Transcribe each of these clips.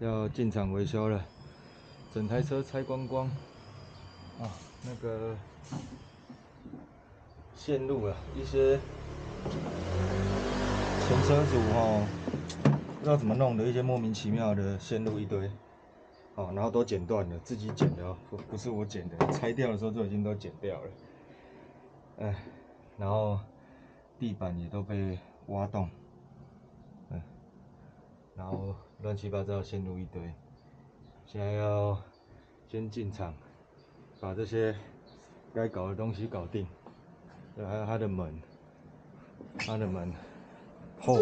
要进场维修了，整台车拆光光。啊，那个线路啊，一些前车主哦，不知道怎么弄的，一些莫名其妙的线路一堆，哦，然后都剪断了，自己剪的哦，不不是我剪的，拆掉的时候就已经都剪掉了，哎，然后地板也都被挖洞。嗯然后乱七八糟的线路一堆，现在要先进场，把这些该搞的东西搞定。对，还有它的门，它的门后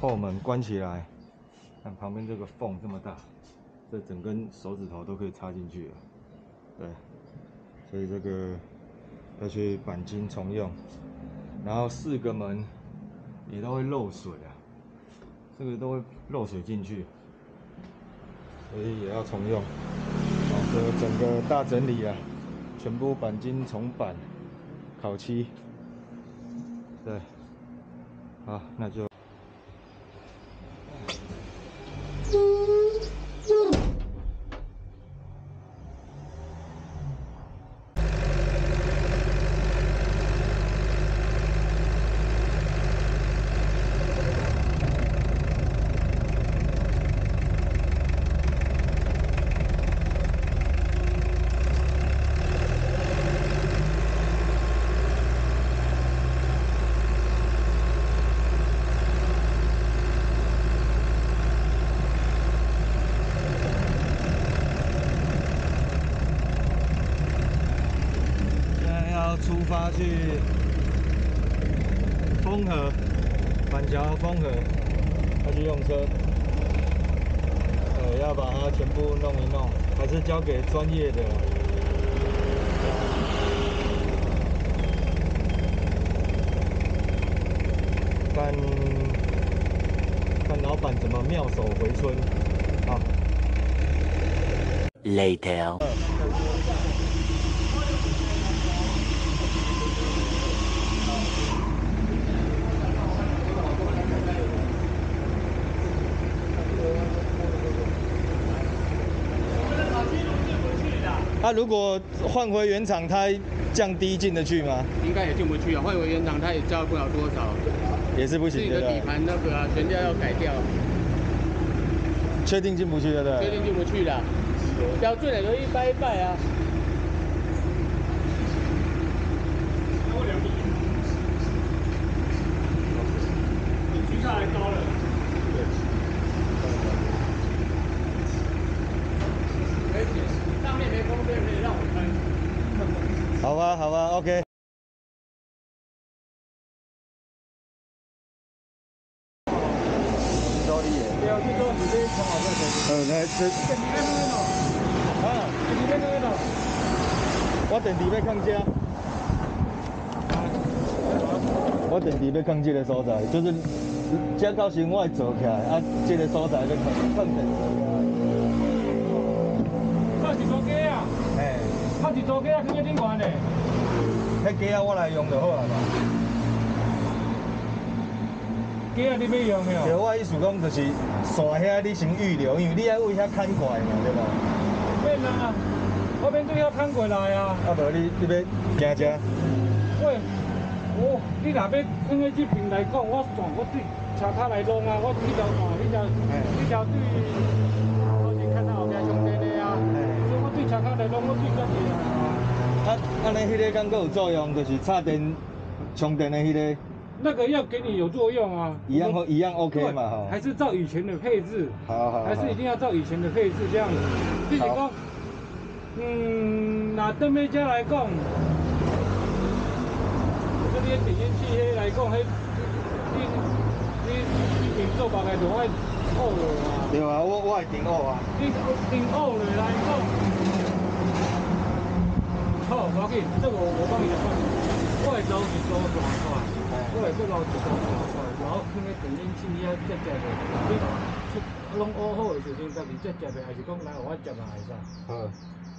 后门关起来，看旁边这个缝这么大，这整根手指头都可以插进去了。对，所以这个要去钣金重用，然后四个门也都会漏水啊。这个都会漏水进去，所以也要重用。好，这整个大整理啊，全部钣金重板、烤漆。对，啊，那就。出发去丰河板桥丰河，要去用车，呃，要把它全部弄一弄，还是交给专业的。看，看老板怎么妙手回春啊！Later。他如果换回原厂，胎降低进得去吗？应该也进不去啊。换回原厂，它也交不了多少，也是不行的。自己的底盘那个啊，悬架要改掉。确定进不去的，对。确定进不去的，标准的都一掰一掰啊。你下来高了。好吧，好吧，OK。多厉害！不要去做直接从好这边。嗯，来这。电池在哪里？啊，电池在哪里？我电池要放这。我电池要放这个所在，就是这到时我会做起来，啊，这个所在要放放电池。那是做机啊？哎。他是做机啊，去个顶管的。迄机啊，我来用就好了啊，你要用没有？对，我意思讲就是线遐你先预留，因为你爱为遐砍过来嘛，对吧？免啊，我免对遐砍过来啊。啊，无你你要行遮？喂，哦你若要放喺这边来讲，我转我对车卡来弄啊，我这条线，这条这条对，我是看到后边充电的啊。所以我对车卡来弄，我对较济啊。啊，安尼迄个敢够有作用，就是插电充电的迄个。那个要给你有作用啊。一样一样 OK 嘛哈。还是照以前的配置。好好。还是一定要照以前的配置这样子。比如讲，嗯，拿灯杯家来讲，这边点烟器迄来讲，迄你你你做大概就爱二了啊。对啊，我我会顶好啊。你顶好了来讲。好，要紧，这个我我帮你算。我会走一组大块，我会做留一组大块，然后放个电影机啊，接接的。你出拢熬好的时阵，家己接接的，还是讲来我接啊，还是啥？嗯。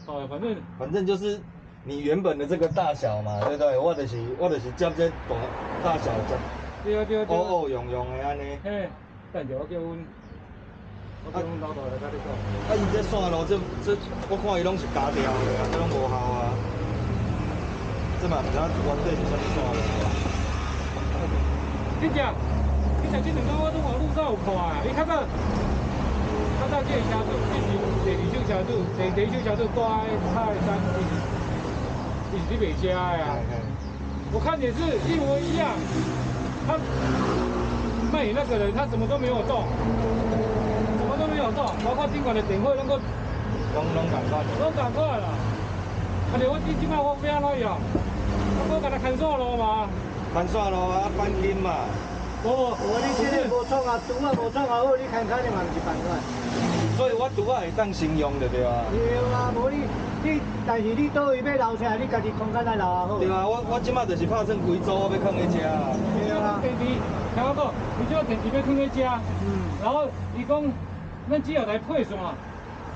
哦，反正反正就是你原本的这个大小嘛，对不对？我就是我就是接这大大小接。对啊对啊对啊。哦哦用用的安尼。嘿，等下我叫阮。我叫阮老大来甲你讲。啊，伊这线路这这，我看伊拢是加掉的啊，这拢无效啊。这嘛毋知原底是啥物线路啊。你只，你只这两天我伫网络上有看啊，伊较早，较早这个车主就是第二手车主，第第一手车主挂在泰山，伊是伊是卖车的啊。我看也是一模一样，他卖你那个人他什么都没有动，什么都没有动，包括宾馆的电话拢个拢拢共款，拢共款啦。啊，连我即即摆我要安怎样？我甲他牵线路嘛。牵线路啊，翻金嘛。无，我你这个无创啊，拄啊无创啊好，你牵牵的嘛是办法。所以我拄啊会当先用着对啊。对啊，无你你，但是你倒位要留车，你家己空间来留啊好。对啊，我我即摆就是拍算规组我要放在遮啊。对啊。电池，听我讲，你这个电池要放在遮，嗯，然后伊讲，咱只要来配线，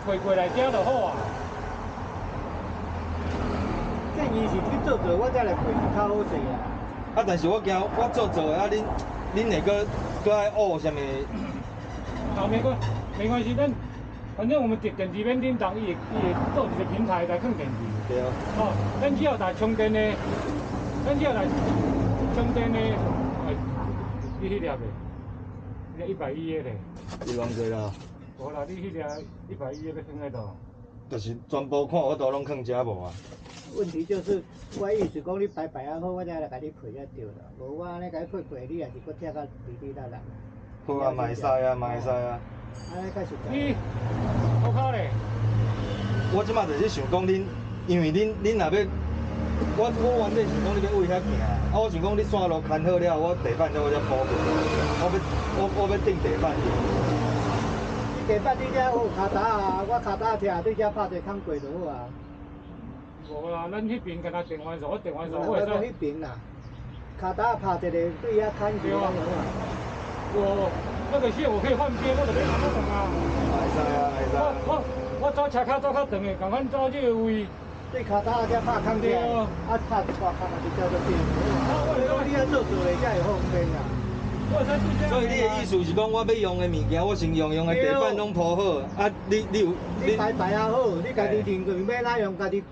配过来遮就好啊。建议是去做做，我再来配是较好势啊。啊，但是我惊我做做的啊，恁恁会搁搁爱学什么？啊，没关没关系，咱反正我们电电池免叮当，伊会伊会做一个平台来放电池。对啊。哦，咱只要来充电的，咱只要来充电的，哎，你迄粒的，那一百一的嘞。一万几啦？无啦，你迄粒一百一的要放在倒？就是全部看我都拢放遮无啊。问题就是，我意思讲你排排啊好，我才来甲你配才对啦。无我安尼甲你配配，你也是搁贴到滴滴答答。好啊，卖使啊，卖使啊。安尼较实在。你，好卡咧。我即马就是想讲恁，因为恁恁若要，我我原底想讲你要位遐行，啊我想讲你线路牵好了，我地板才我才铺过。我要我我要定地板。你地板你遮有卡达啊，我卡达拆，你遐拍一空过就好啊。无啦，咱迄边敢若电话线，我电话线我会使。迄边啦，卡达拍一个对遐牵住啊。我那个线我可以换边，我就免那么长啊。会使啊，会使。我我我走车卡走较长的，共款走这个位。对卡达遮拍空着，啊拍一挂空啊就叫做变。啊，我你要做做的才会方便啊。所以你的意思是讲，我要用的物件，我先用用的地板拢铺好，啊，你你有你排排啊好，你家己定做要哪样家己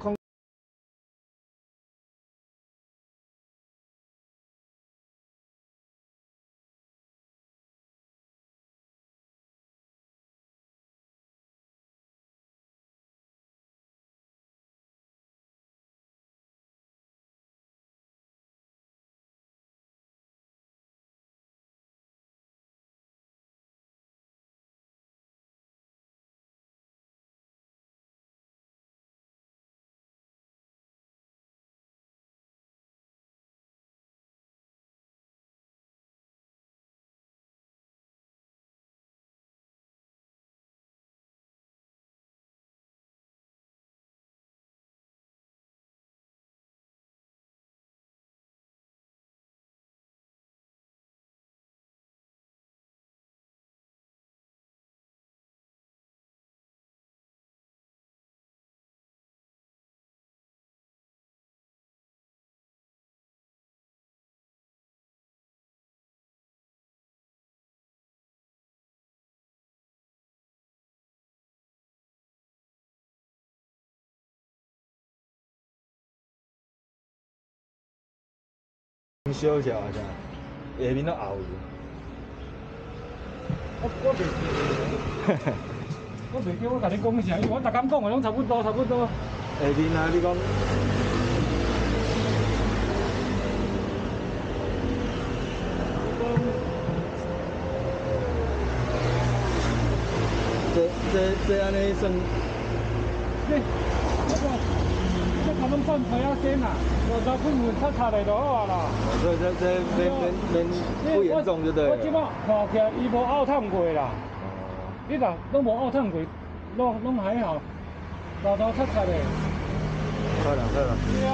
空。小只啊，下面都熬去。我我袂记，我袂记我甲你讲啥，我逐工讲的拢差不多，差不多。下面啊，你讲。这这这安尼算？他们算车啊先啦。我再喷喷擦擦来就好啦。所以这这免免免不严重就对。我即摆看起伊无凹透过啦。哦。你若拢无凹透过，拢拢还好，老早擦擦的。好啦好啦。对啊。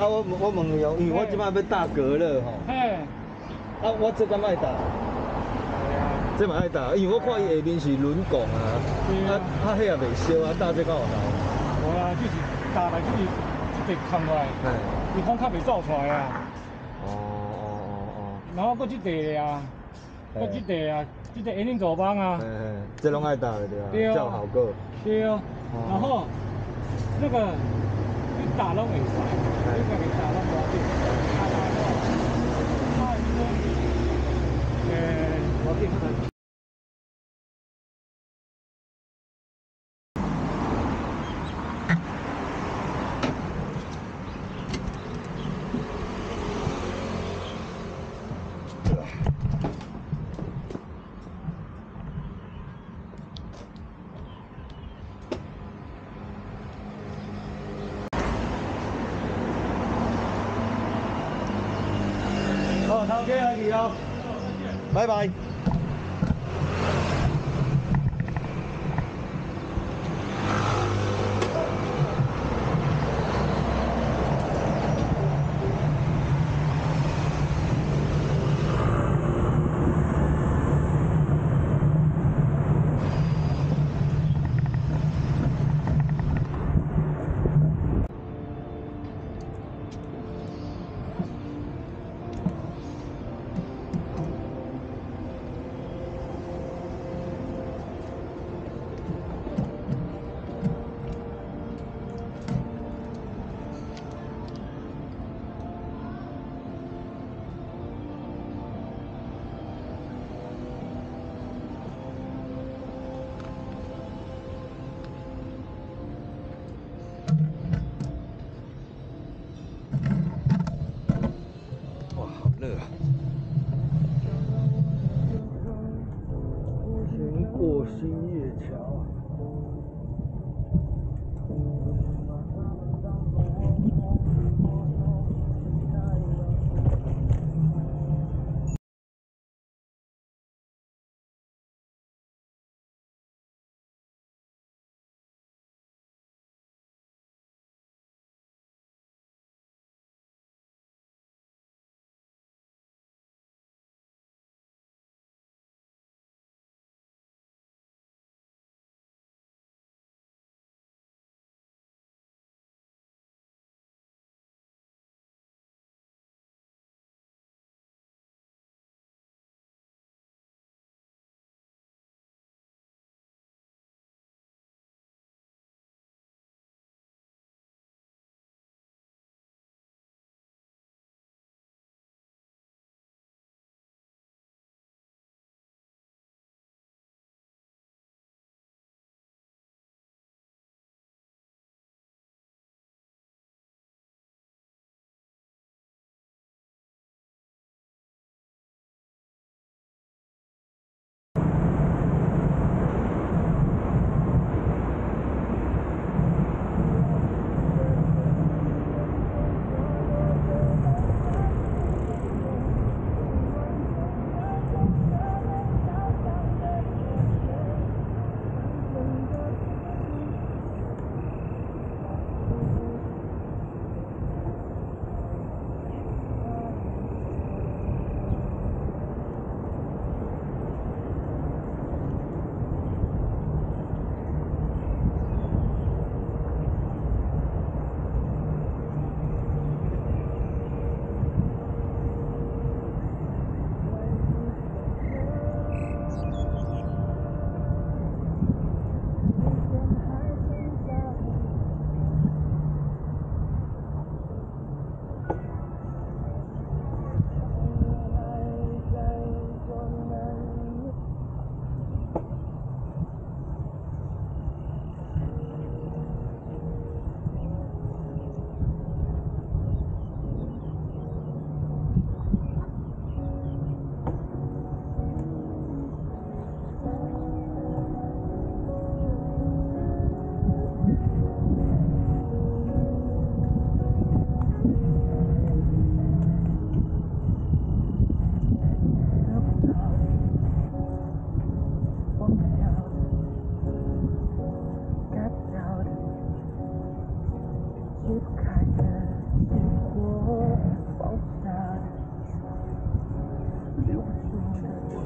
我我问你哦，因为我即摆要打隔热吼。嘿。啊我这敢爱打？这嘛爱打，因为我看伊下面是轮拱啊。啊啊迄也袂烧啊，打这敢有效？无啊，就是打来就是。被空来，伊风较袂走出来啊。哦哦哦哦。然后搁即块啊，搁即个啊，即个烟林走帮啊。嘿，嘿，这拢爱打的对对啊啊，叫好个，对哦。哦。然后那个你打拢会使，你家己打拢无要紧，打打好，啊，你说，诶，我给他。好，头家来去哦，拜拜。不开的结果，放下的理，留不住的，我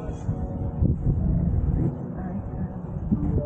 最爱的。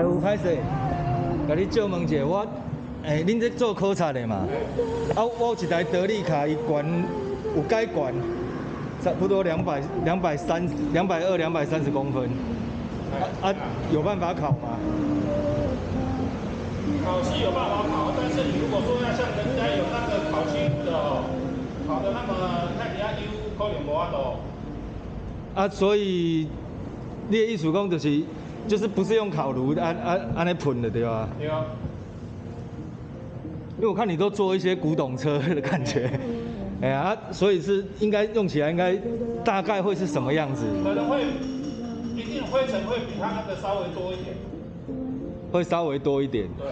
师傅歹势，甲你借问一下，我诶，恁在做考察的嘛？啊，我有一台德利卡，伊悬有改悬，差不多两百两百三两百二两百三十公分。啊啊，有办法考吗？考是有办法考，但是你如果说要像人家有那个考期的哦，考的那么那比较优，可能无法度。啊，所以你的意思讲就是就是不是用烤炉按按按来喷的对吧？对啊。因为我看你都做一些古董车的感觉，哎呀、啊，所以是应该用起来应该大概会是什么样子？可能会一定灰尘会比它那个稍微多一点。会稍微多一点。对。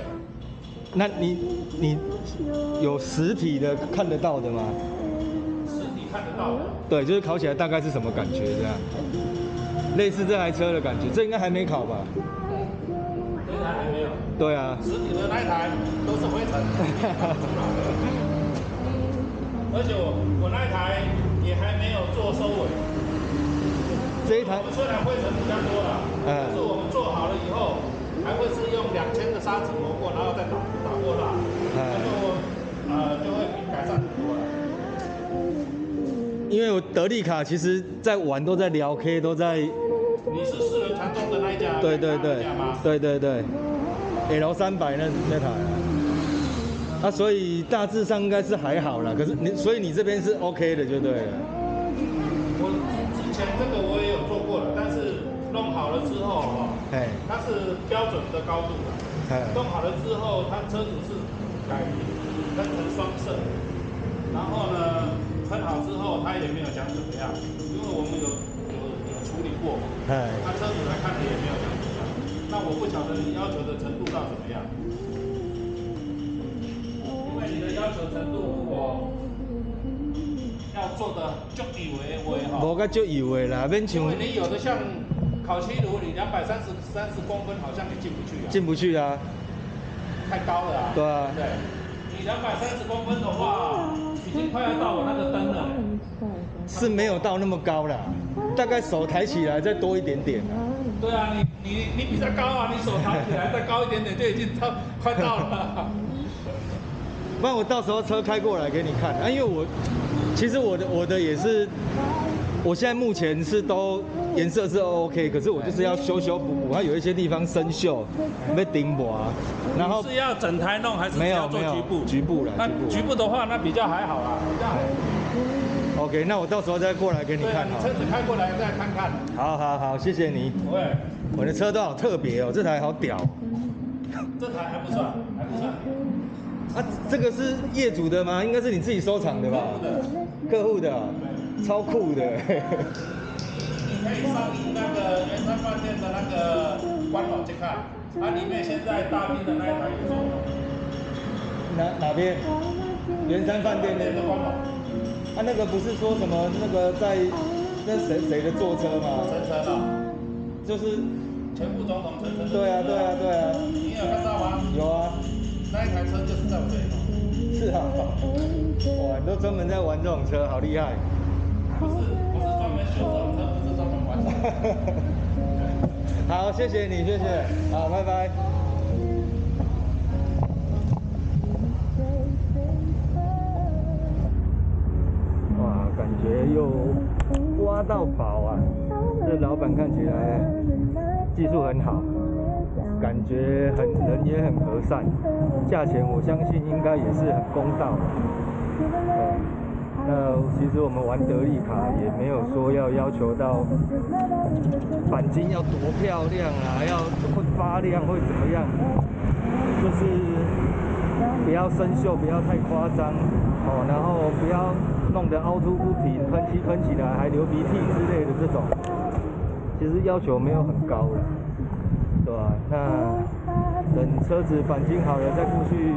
那你你有实体的看得到的吗？实体看得到的。对，就是烤起来大概是什么感觉这样？类似这台车的感觉，这应该还没考吧？这台还没有。对啊。实体的那一台都是灰尘。而且我我那一台也还没有做收尾。这一台我们虽然灰尘比较多了，嗯但是我们做好了以后，还会是用两千的砂纸磨过，然后再打打过蜡，嗯那就呃就会比改善很多了。因为我德利卡其实在玩都在聊 K 都在，你是四轮传动的那一家？对对对？对对对，L 三百那那台啊，啊所以大致上应该是还好啦，可是你所以你这边是 OK 的就对了，我之前这个我也有做过了，但是弄好了之后哦，哎它是标准的高度了。哎弄好了之后，它车子是改分成双色，然后呢喷好之后，它也没有讲怎么样，因为我们有处理过嘛，哎。那车主来看的也没有讲怎么样，那我不晓得你要求的程度到怎么样，因为你的要求程度如果要做的就以为为哈，无甲足油的啦，免因像为你有的像烤漆炉，你两百三十三十公分好像你进不去啊。进不去啊，太高了啊！对啊。对，你两百三十公分的话，已经快要到我那个灯了。是没有到那么高啦，大概手抬起来再多一点点啊。对啊，你你你比他高啊，你手抬起来再高一点点就已经到快到了。不然我到时候车开过来给你看啊，因为我其实我的我的也是，我现在目前是都颜色是 OK，可是我就是要修修补补，它有一些地方生锈，被顶薄啊，然后是要整台弄还是没有要做没有局部？局部了那局部的话，那比较还好啦，比较好。OK，那我到时候再过来给你看好你车。子开过来再看看。好好好，谢谢你。喂，我的车都好特别哦，这台好屌这台还不算，还不算。啊！这个是业主的吗？应该是你自己收藏的吧？客户的啊，超酷的。你可以上那个圆山饭店的那个官网去看，它里面现在大厅的那一台有。哪哪边？圆山饭店那边店的官网。啊，他那个不是说什么那个在那谁谁的坐车吗？陈诚啊，就是全部总统陈诚。对啊对啊对啊，你有看到吗？有啊，那一台车就是在我这里弄。是啊，哇，你都专门在玩这种车，好厉害。不是，不是专门修这种车，不是专门玩。好，谢谢你，谢谢，好，拜拜。觉又挖到宝啊！这老板看起来技术很好，感觉很人也很和善，价钱我相信应该也是很公道的。对，那其实我们玩德利卡也没有说要要求到钣金要多漂亮啊，要会发亮会怎么样，就是不要生锈，不要太夸张哦，然后不要弄得凹凸不平，喷漆喷起来还流鼻涕之类的这种，其实要求没有很高了，对吧、那等车子钣金好了再过去